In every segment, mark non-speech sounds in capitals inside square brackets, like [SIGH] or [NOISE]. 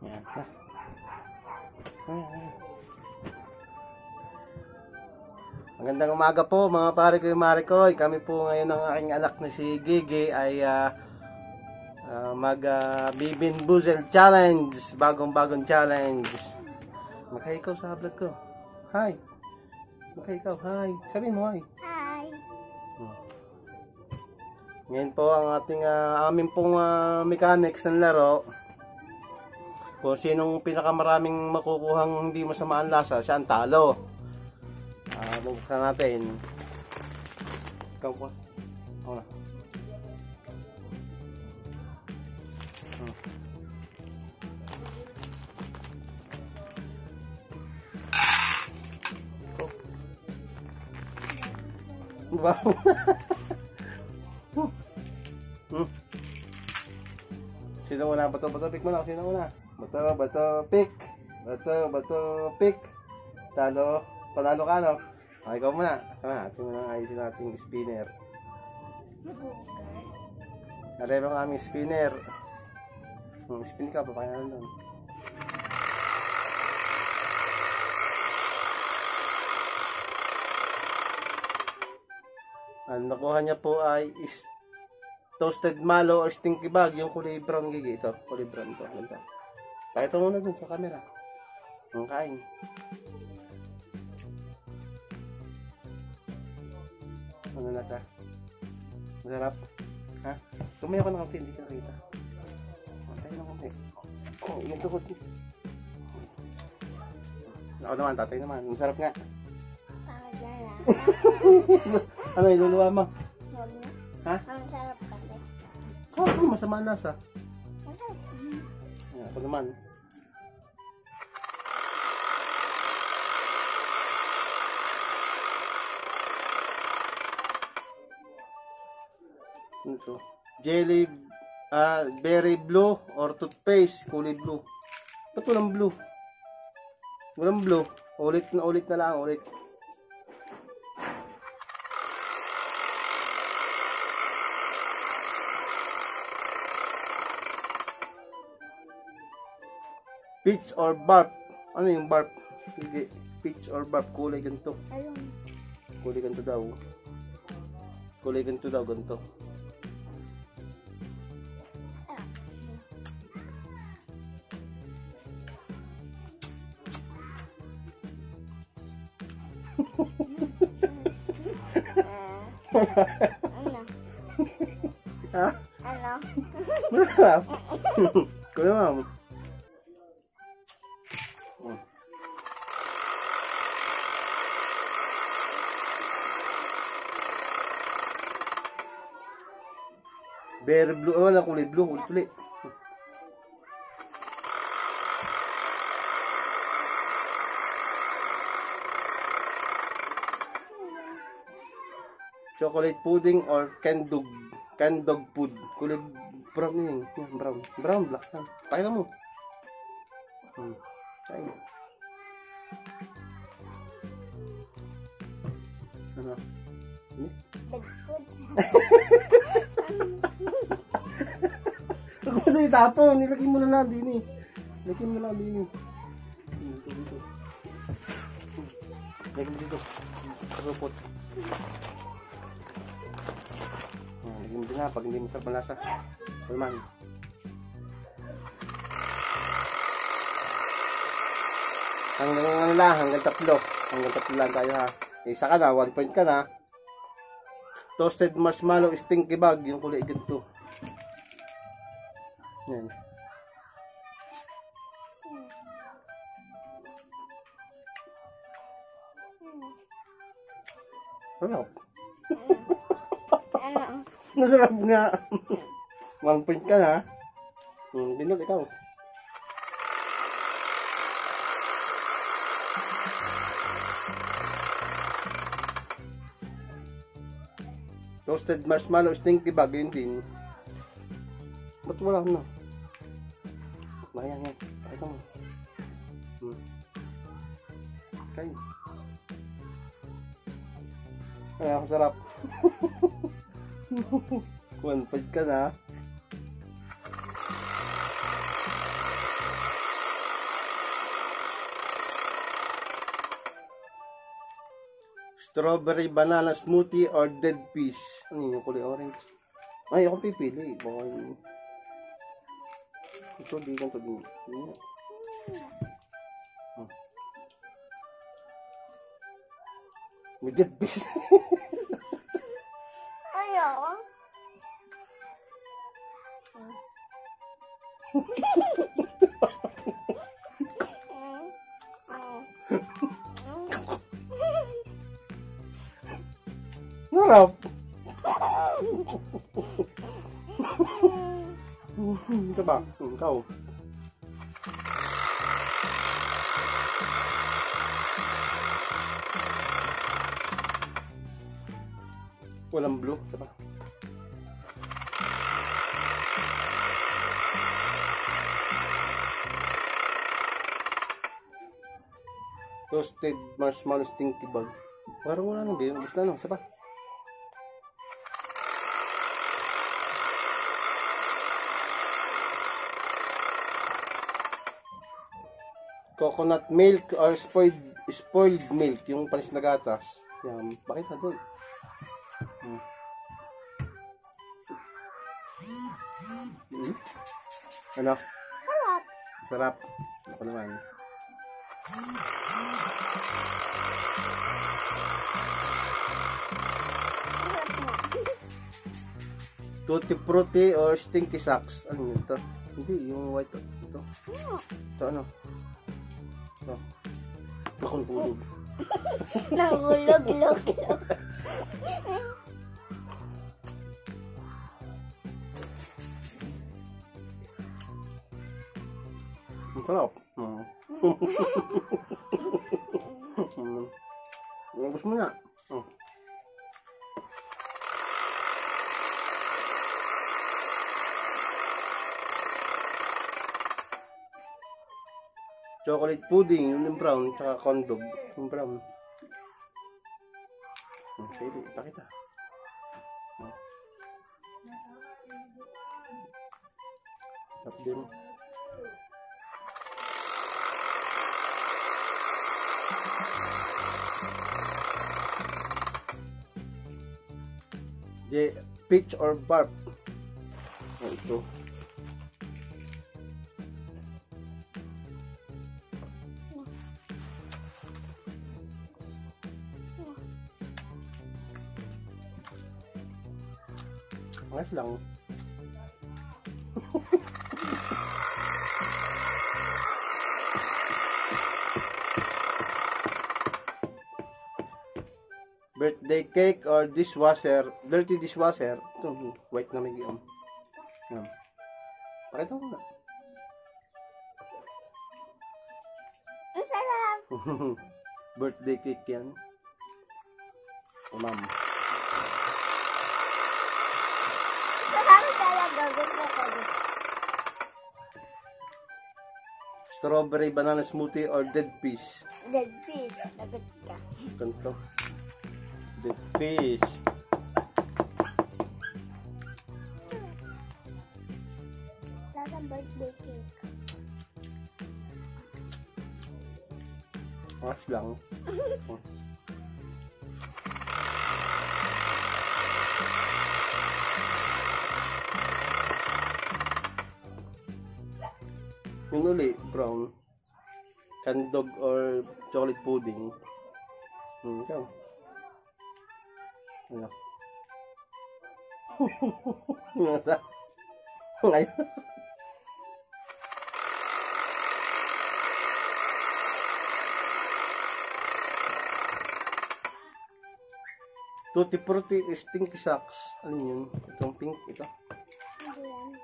Yan. Ha. Ayan, ayan. Magandang umaga po mga pare ko yung Marikoy. Kami po ngayon ng aking anak na si Gigi ay ah, ah, mag uh, Bibin Buzel Challenge. Bagong bagong challenge. Maka ikaw sa vlog ko. Hi. Maka ikaw. Hi. Sabihin mo hi. Hi. Ngayon po ang ating ah, amin pong ah, mechanics ng laro. Kung sinong pinakamaraming makukuhang hindi masama ang lasa, siya ang talo. Ah, buksan natin. Ikaw po. Ako na. Hmm. Ikaw. Bawo. [LAUGHS] Hmm. Sino una? Bato, bato, pick mo na. Sino una? Bato, bato, pick. Bato, bato, pick. Talo. Panalo ka, no? Okay, ikaw muna. Tama, ating muna ayusin nating spinner. Nareba ang aming spinner. Hmm, spin ka, papakaya na doon. Ang nakuha niya po ay toasted malo or stinky bag, yung kulay brown gigi ito. Kulay brown ito. Ganda. Pakita mo na dun sa camera. Ang kain. Ano nasa? Masarap? Ha? Tumayo ka na kasi hindi ka nakita. Oh, tayo na kami. Oh, yung tukod. Ako naman, tatay naman. Masarap nga. Na. Ano, iluluwa mo? Huwag na. Ha? Ang sarap kasi. Oh, masama ang lasa. Masarap. Naman. Ano to? Jelly, ah, berry blue or toothpaste, kulay blue. Ba't walang blue? Walang blue. Ulit na ulit na lang, ulit. Peach or barb? Ano yung barb? Hindi. Peach or barb, kulay ganito. Ayun. Kulay ganito daw. Kulay ganito daw, ganito. Ano? Ha? Ano? Kuya ma'am. Blue. Ulit ulit. Chocolate pudding or canned dog. Canned dog food. Kulay brown yun. Yan, brown. Brown, black. Yan. Pakita mo. Hmm. Kain. Ano? Ano? Dog food. [LAUGHS] Na itapon. Nilagay mo na lang din eh. Nilagay mo na lang din eh. Dito, dito. Nilagay mo dito. Karupot. Ah, Lagyan mo din na pag hindi masarap ang lasa. Palman. Hanggang ano lang, hanggang tatlo. Hanggang tatlo lang tayo ha. Isa ka na, one point ka na. Toasted marshmallow stinky bag, yung kulay ganito. Yan. Sarap. Ano? Nasarap nga. One point ka na. Hmm, binot ikaw. Toasted marshmallow stinky bag, yun din. Ba't wala na? Oh, ayan, ayan. Pakita mo. Hmm. Kain. Ay, ang sarap. [LAUGHS] Kuan, pag ka na. Strawberry banana smoothie or dead fish. Ano yung kulay orange? Ay, ako pipili. Baka yung... Ito, di ganito din. Yun. Hmm. Dead fish. Ayaw. Mm. Mm. Narap. Ito? Hmm, Ikaw. Walang blue. Ito ba? Toasted marshmallow stinky bag. Parang wala nang din. Gusto na no? Isa? Coconut milk or spoiled spoiled milk, yung panis na gatas. Yan, bakit na doon? Hmm. Hmm? Ano? Sarap. Sarap. Ako naman. [LAUGHS] Tutti frutti or stinky socks. Ano yun ito? Hindi, yung white. Ito. Ano? Ito ano? Ito. Nakong tulog. [LAUGHS] Nahulog, log, log. Ang sarap. [LAUGHS] Hmm. Hmm. Gusto mo na. Hmm. Chocolate pudding, yun yung brown, tsaka corn dog, yung brown. Hmm, Pwede, ipakita. Hmm. Sarap din. J, peach or barb? Oh, ito. Ayos lang. [LAUGHS] Birthday cake or dishwasher, dirty dishwasher. Ito, white na may giom. Yan. Pakita ko na. Ang sarap. [LAUGHS] Birthday cake yan. O ma'am. Sarap talaga. Gusto ko. Strawberry banana smoothie or dead fish. Dead fish. Lagot ka. Ganito. Dead fish. Lasa birthday cake. Ayos lang. [LAUGHS] Yung uli, brown. Candog or chocolate pudding. Hmm, ikaw. Ano? Nasa? [LAUGHS] Ngayon. Tutti frutti stinky socks. Ano yun? Itong pink, ito. Yan.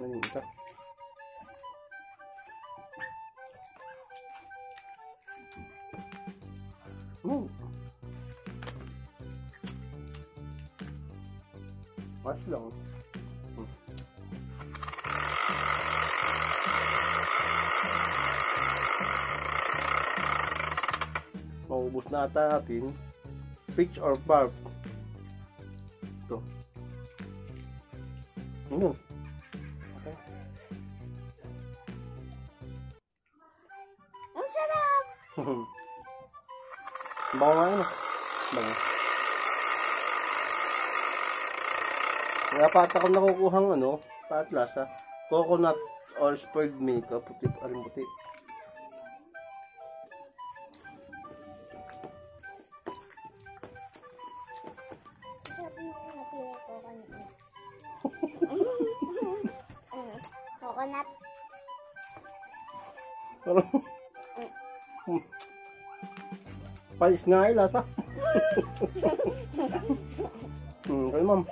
Ano yun? Ito. Hmm. Mas lang. Hmm. Maubos na ata natin. Peach or barb? Ito. Ano? Okay. Ang sarap. Bango nga yun. ah. Bango. Kaya pat ako nakukuhang ano, pat lasa. Coconut or spoiled milk. O puti, aling puti. Coconut. Parang... Pais nga ay lasa. [LAUGHS] hmm, kayo ma'am.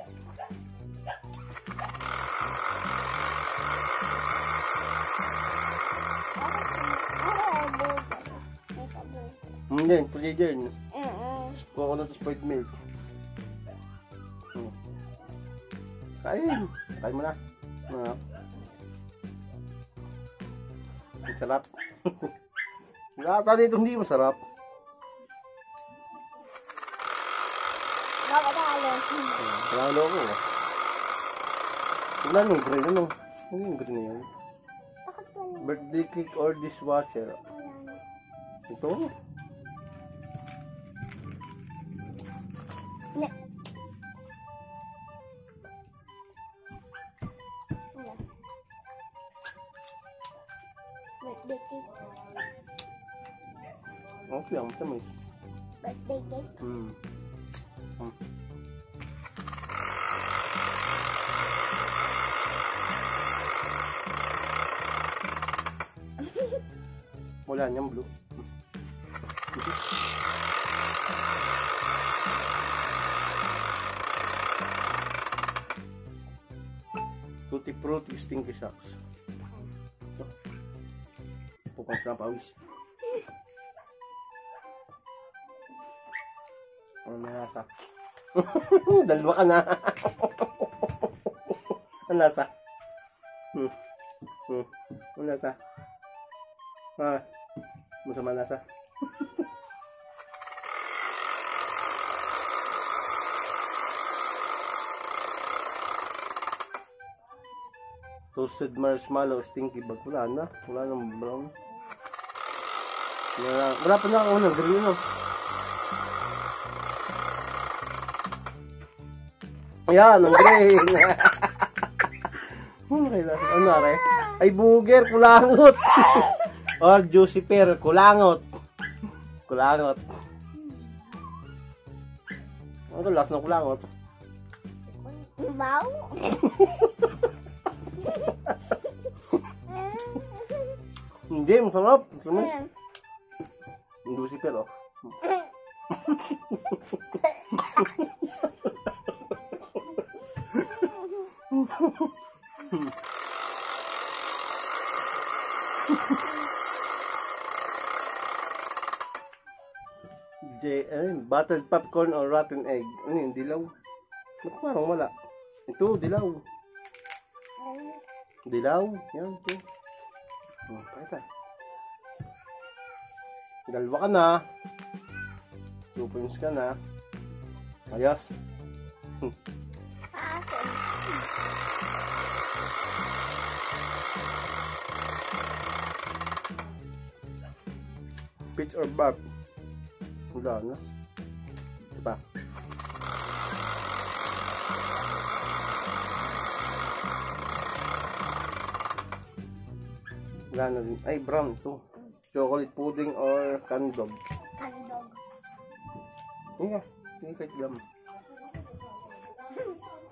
Hindi, procedure. Mm-mm. Coconut spoiled milk. Hmm. Kain. Kain mo na. Ano? Ang sarap. [LAUGHS] Lata dito hindi masarap. Ko. Wala nung green. Ano? Ano yung green na yan? Birthday cake or dishwasher? Ito? Ne. Birthday cake. Okay lang. Tamis. Birthday cake. Hmm. Wala niyang blue. Tutti frutti stinky socks. Pupang sa pawis. Ano na nasa? Dalawa ka na. ano nasa? Ano nasa? Ah. [LAUGHS] Masama nasa? [LAUGHS] Toasted marshmallow, stinky bag. Wala na. Wala nang brown. Wala, wala pa na ako ng green, no? Ayan, ang green. [LAUGHS] ano kaya Ano? Ay, buger, kulangot. [LAUGHS] Or juicy pear, kulangot. Kulangot. Ano last ng kulangot? Baw. Hindi, masarap. Masarap. Mm. Pear, oh. J, [LAUGHS] yun? Buttered popcorn or rotten egg. Ano yun? Dilaw? Ba't parang wala? Ito, dilaw. Dilaw. Yan, ito. Oh, pakita. Dalawa ka na. Two points ka na. Ayos. Aso. Pitch or barb? Wala na. Diba? Wala na din. Ay, brown to. Chocolate pudding or candog. Kandog. Hindi Hindi kahit gam. [LAUGHS]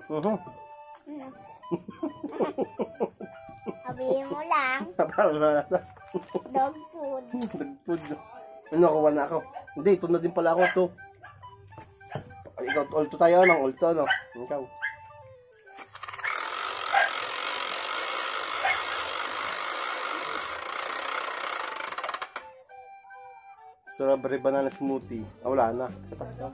Mhm. [LAUGHS] Sabihin mo lang, [LAUGHS] Parang nasa. dog food. Nagpud. Ano, kuha na ako. Hindi, ito na din pala ako to. Ay, ikaw, ulto tayo, ano? Ulto, ano? Ikaw. Strawberry banana smoothie. Ah, wala na. Ito.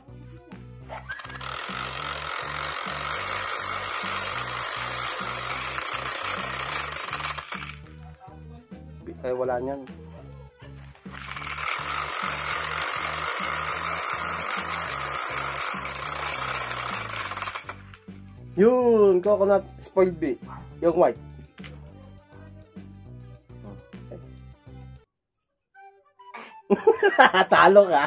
Ay, wala niyan. Yun, coconut spoiled bee. Yung white. [LAUGHS] Talo ka.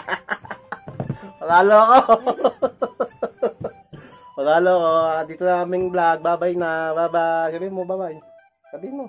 Panalo ako. Panalo ako. Dito na aming vlog. Bye-bye na. Bye-bye. Sabihin mo, bye-bye. Sabihin mo.